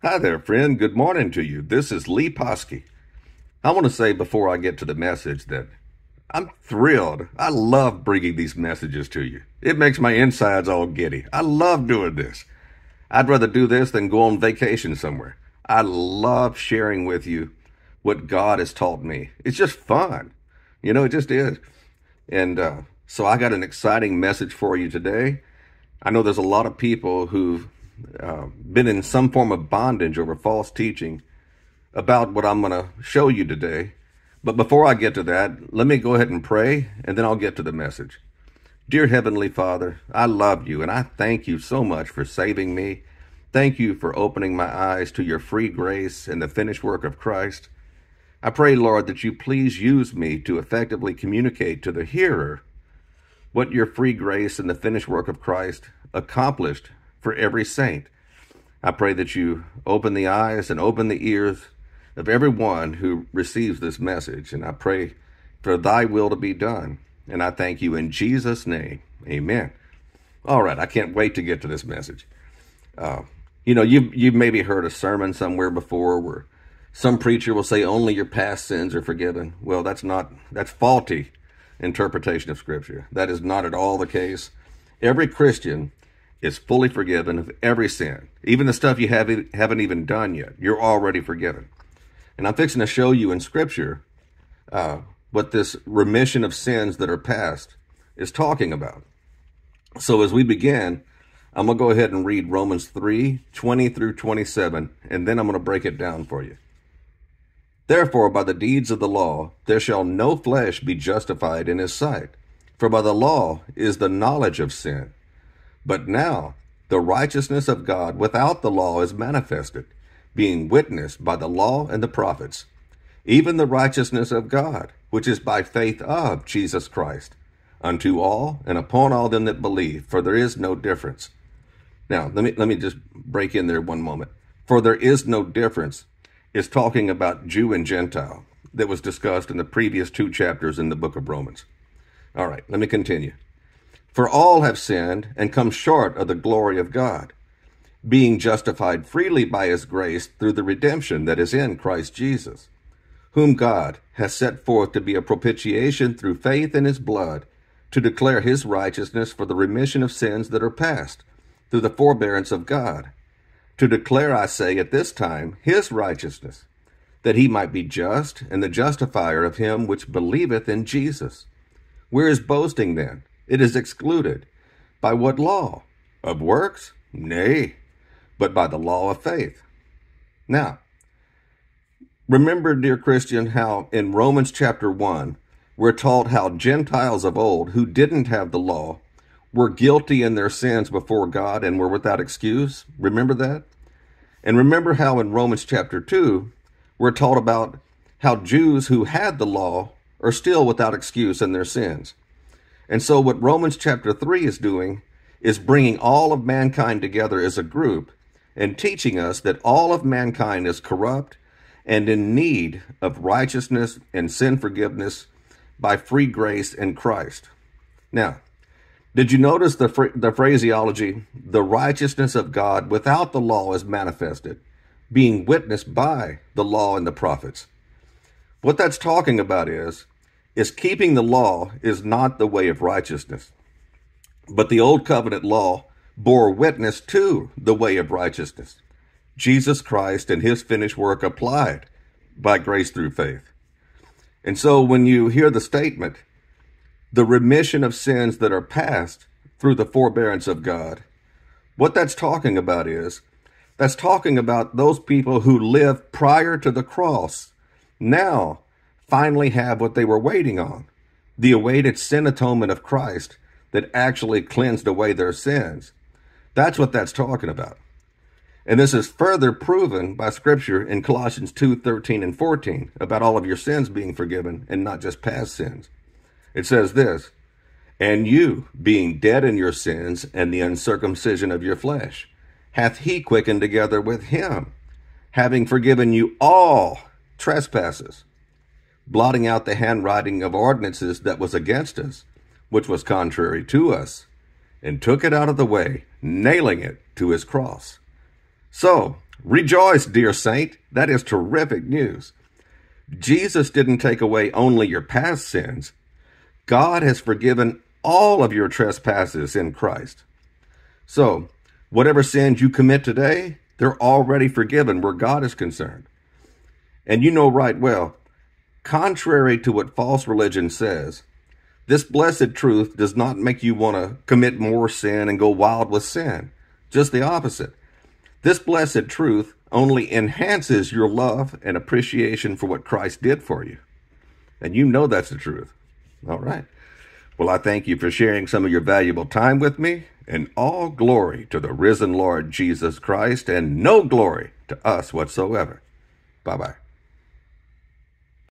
Hi there, friend. Good morning to you. This is Lee Poskey. I want to say before I get to the message that I'm thrilled. I love bringing these messages to you. It makes my insides all giddy. I love doing this. I'd rather do this than go on vacation somewhere. I love sharing with you what God has taught me. It's just fun. You know, it just is. And uh, so I got an exciting message for you today. I know there's a lot of people who've uh, been in some form of bondage over false teaching about what I'm going to show you today. But before I get to that, let me go ahead and pray, and then I'll get to the message. Dear Heavenly Father, I love you, and I thank you so much for saving me. Thank you for opening my eyes to your free grace and the finished work of Christ. I pray, Lord, that you please use me to effectively communicate to the hearer what your free grace and the finished work of Christ accomplished for every saint. I pray that you open the eyes and open the ears of everyone who receives this message. And I pray for thy will to be done. And I thank you in Jesus' name. Amen. All right, I can't wait to get to this message. Uh, you know, you've, you've maybe heard a sermon somewhere before where some preacher will say only your past sins are forgiven. Well, that's not, that's faulty interpretation of Scripture. That is not at all the case. Every Christian is fully forgiven of every sin, even the stuff you haven't, even done yet. You're already forgiven. And I'm fixing to show you in Scripture uh, what this remission of sins that are past is talking about. So as we begin, I'm going to go ahead and read Romans 3 20 through 27, and then I'm going to break it down for you. Therefore, by the deeds of the law, there shall no flesh be justified in his sight. For by the law is the knowledge of sin. But now the righteousness of God without the law is manifested, being witnessed by the law and the prophets, even the righteousness of God, which is by faith of Jesus Christ, unto all and upon all them that believe, for there is no difference. Now, let me let me just break in there one moment. For there is no difference is talking about Jew and Gentile that was discussed in the previous two chapters in the book of Romans. All right, let me continue. For all have sinned and come short of the glory of God, being justified freely by his grace through the redemption that is in Christ Jesus, whom God has set forth to be a propitiation through faith in his blood, to declare his righteousness for the remission of sins that are past, through the forbearance of God to declare, I say, at this time, his righteousness, that he might be just and the justifier of him which believeth in Jesus. Where is boasting then? It is excluded. By what law? Of works? Nay, but by the law of faith. Now, remember, dear Christian, how in Romans chapter 1, we're taught how Gentiles of old who didn't have the law were guilty in their sins before God and were without excuse. Remember that? And remember how in Romans chapter 2, we're taught about how Jews who had the law are still without excuse in their sins. And so, what Romans chapter 3 is doing is bringing all of mankind together as a group and teaching us that all of mankind is corrupt and in need of righteousness and sin forgiveness by free grace in Christ. Now, did you notice the, the phraseology? The righteousness of God without the law is manifested, being witnessed by the law and the prophets. What that's talking about is, is keeping the law is not the way of righteousness, but the old covenant law bore witness to the way of righteousness. Jesus Christ and his finished work applied by grace through faith. And so when you hear the statement, the remission of sins that are past through the forbearance of God. What that's talking about is that's talking about those people who lived prior to the cross now finally have what they were waiting on the awaited sin atonement of Christ that actually cleansed away their sins. That's what that's talking about. And this is further proven by scripture in Colossians 2 13 and 14 about all of your sins being forgiven and not just past sins. It says this, and you, being dead in your sins and the uncircumcision of your flesh, hath he quickened together with him, having forgiven you all trespasses, blotting out the handwriting of ordinances that was against us, which was contrary to us, and took it out of the way, nailing it to his cross. So, Rejoice, dear saint. That is terrific news. Jesus didn't take away only your past sins. God has forgiven all of your trespasses in Christ. So, whatever sins you commit today, they're already forgiven where God is concerned. And you know right well, contrary to what false religion says, this blessed truth does not make you want to commit more sin and go wild with sin. Just the opposite. This blessed truth only enhances your love and appreciation for what Christ did for you. And you know that's the truth. All right. Well, I thank you for sharing some of your valuable time with me, and all glory to the risen Lord Jesus Christ, and no glory to us whatsoever. Bye bye.